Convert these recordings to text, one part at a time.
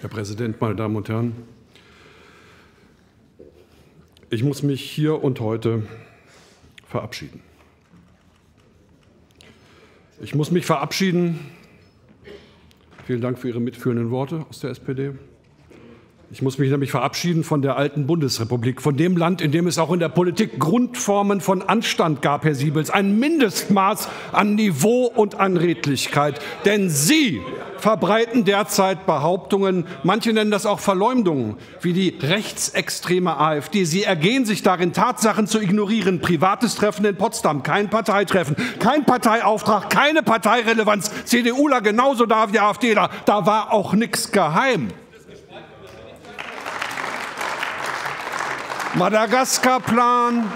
Herr Präsident, meine Damen und Herren! Ich muss mich hier und heute verabschieden. Ich muss mich verabschieden. Vielen Dank für Ihre mitführenden Worte aus der SPD. Ich muss mich nämlich verabschieden von der alten Bundesrepublik, von dem Land, in dem es auch in der Politik Grundformen von Anstand gab, Herr Siebels, ein Mindestmaß an Niveau und an Redlichkeit. Denn Sie verbreiten derzeit Behauptungen, manche nennen das auch Verleumdungen, wie die rechtsextreme AfD. Sie ergehen sich darin, Tatsachen zu ignorieren. Privates Treffen in Potsdam, kein Parteitreffen, kein Parteiauftrag, keine Parteirelevanz. CDUler genauso da wie AfDler. Da war auch nichts geheim. Madagaskar-Plan,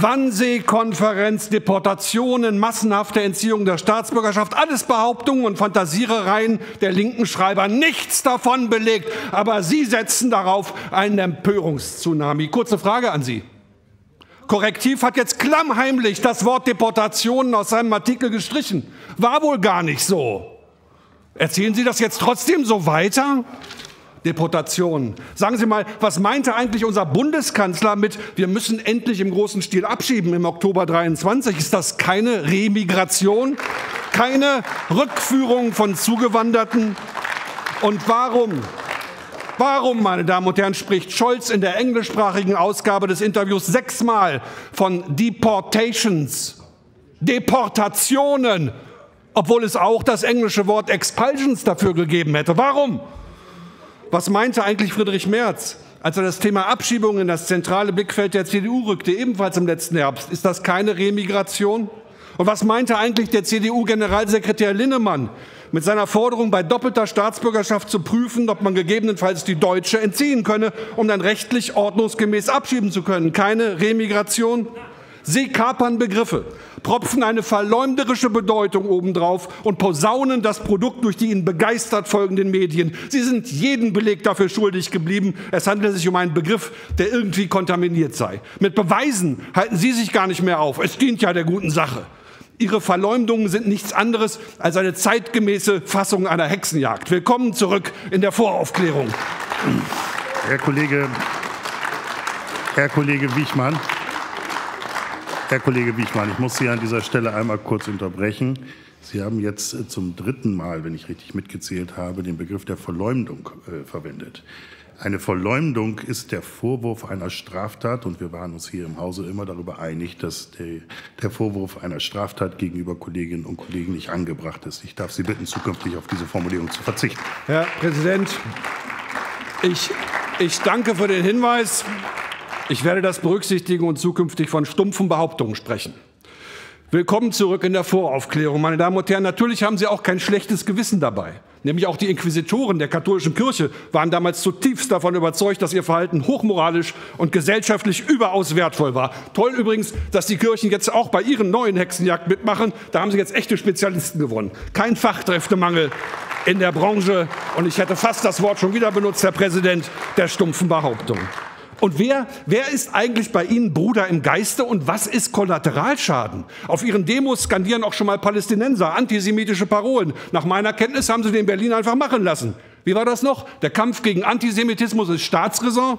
Wannsee-Konferenz, Deportationen, massenhafte Entziehung der Staatsbürgerschaft, alles Behauptungen und Fantasierereien der linken Schreiber, nichts davon belegt. Aber Sie setzen darauf einen Empörungstsunami. Kurze Frage an Sie. Korrektiv hat jetzt klammheimlich das Wort Deportationen aus seinem Artikel gestrichen. War wohl gar nicht so. Erzählen Sie das jetzt trotzdem so weiter? Deportationen. Sagen Sie mal, was meinte eigentlich unser Bundeskanzler mit, wir müssen endlich im großen Stil abschieben im Oktober 23? Ist das keine Remigration? Keine Rückführung von Zugewanderten? Und warum? Warum, meine Damen und Herren, spricht Scholz in der englischsprachigen Ausgabe des Interviews sechsmal von Deportations, Deportationen, obwohl es auch das englische Wort Expulsions dafür gegeben hätte? Warum? Was meinte eigentlich Friedrich Merz, als er das Thema Abschiebung in das zentrale Blickfeld der CDU rückte, ebenfalls im letzten Herbst? Ist das keine Remigration? Und was meinte eigentlich der CDU-Generalsekretär Linnemann mit seiner Forderung, bei doppelter Staatsbürgerschaft zu prüfen, ob man gegebenenfalls die deutsche entziehen könne, um dann rechtlich ordnungsgemäß abschieben zu können? Keine Remigration? Sie kapern Begriffe, propfen eine verleumderische Bedeutung obendrauf und posaunen das Produkt durch die ihnen begeistert folgenden Medien. Sie sind jeden Beleg dafür schuldig geblieben. Es handelt sich um einen Begriff, der irgendwie kontaminiert sei. Mit Beweisen halten Sie sich gar nicht mehr auf. Es dient ja der guten Sache. Ihre Verleumdungen sind nichts anderes als eine zeitgemäße Fassung einer Hexenjagd. Willkommen zurück in der Voraufklärung. Herr Kollege, Herr Kollege Wichmann. Herr Kollege Wichmann, ich muss Sie an dieser Stelle einmal kurz unterbrechen. Sie haben jetzt zum dritten Mal, wenn ich richtig mitgezählt habe, den Begriff der Verleumdung äh, verwendet. Eine Verleumdung ist der Vorwurf einer Straftat und wir waren uns hier im Hause immer darüber einig, dass der, der Vorwurf einer Straftat gegenüber Kolleginnen und Kollegen nicht angebracht ist. Ich darf Sie bitten, zukünftig auf diese Formulierung zu verzichten. Herr Präsident, ich, ich danke für den Hinweis. Ich werde das berücksichtigen und zukünftig von stumpfen Behauptungen sprechen. Willkommen zurück in der Voraufklärung, meine Damen und Herren. Natürlich haben Sie auch kein schlechtes Gewissen dabei. Nämlich auch die Inquisitoren der katholischen Kirche waren damals zutiefst davon überzeugt, dass ihr Verhalten hochmoralisch und gesellschaftlich überaus wertvoll war. Toll übrigens, dass die Kirchen jetzt auch bei ihren neuen Hexenjagd mitmachen. Da haben sie jetzt echte Spezialisten gewonnen. Kein Fachkräftemangel in der Branche. Und ich hätte fast das Wort schon wieder benutzt, Herr Präsident, der stumpfen Behauptung. Und wer, wer ist eigentlich bei Ihnen Bruder im Geiste und was ist Kollateralschaden? Auf Ihren Demos skandieren auch schon mal Palästinenser antisemitische Parolen. Nach meiner Kenntnis haben Sie den Berlin einfach machen lassen. Wie war das noch? Der Kampf gegen Antisemitismus ist Staatsräson?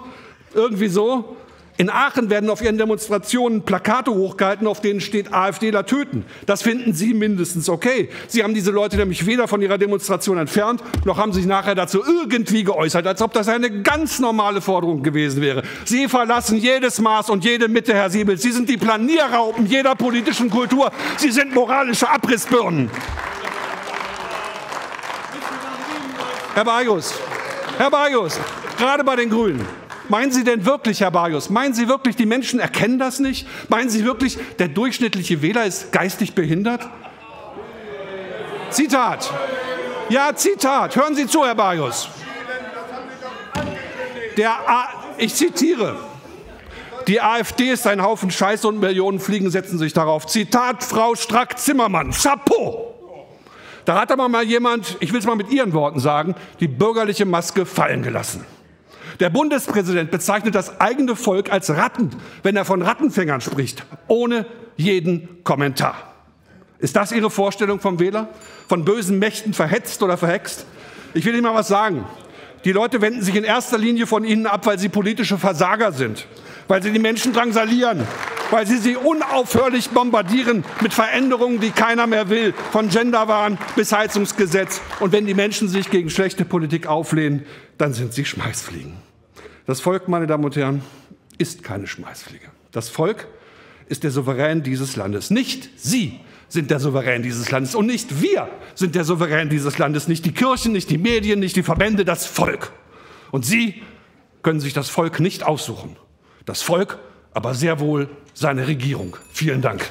Irgendwie so? In Aachen werden auf ihren Demonstrationen Plakate hochgehalten, auf denen steht AfDler töten. Das finden Sie mindestens okay. Sie haben diese Leute nämlich weder von ihrer Demonstration entfernt, noch haben sich nachher dazu irgendwie geäußert, als ob das eine ganz normale Forderung gewesen wäre. Sie verlassen jedes Maß und jede Mitte, Herr Siebels. Sie sind die Planierraupen jeder politischen Kultur. Sie sind moralische Abrissbirnen. Herr Bajus, Herr Bajus, gerade bei den Grünen. Meinen Sie denn wirklich, Herr Barrios, meinen Sie wirklich, die Menschen erkennen das nicht? Meinen Sie wirklich, der durchschnittliche Wähler ist geistig behindert? Zitat. Ja, Zitat. Hören Sie zu, Herr Barrios. Der A ich zitiere. Die AfD ist ein Haufen Scheiße und Millionen Fliegen setzen sich darauf. Zitat Frau Strack-Zimmermann. Chapeau! Da hat aber mal jemand, ich will es mal mit Ihren Worten sagen, die bürgerliche Maske fallen gelassen. Der Bundespräsident bezeichnet das eigene Volk als Ratten, wenn er von Rattenfängern spricht, ohne jeden Kommentar. Ist das Ihre Vorstellung vom Wähler? Von bösen Mächten verhetzt oder verhext? Ich will Ihnen mal was sagen. Die Leute wenden sich in erster Linie von Ihnen ab, weil Sie politische Versager sind, weil Sie die Menschen drangsalieren, weil Sie sie unaufhörlich bombardieren mit Veränderungen, die keiner mehr will, von Genderwahn bis Heizungsgesetz. Und wenn die Menschen sich gegen schlechte Politik auflehnen, dann sind sie Schmeißfliegen. Das Volk, meine Damen und Herren, ist keine Schmeißfliege. Das Volk ist der Souverän dieses Landes. Nicht Sie sind der Souverän dieses Landes und nicht wir sind der Souverän dieses Landes. Nicht die Kirchen, nicht die Medien, nicht die Verbände, das Volk. Und Sie können sich das Volk nicht aussuchen. Das Volk aber sehr wohl seine Regierung. Vielen Dank.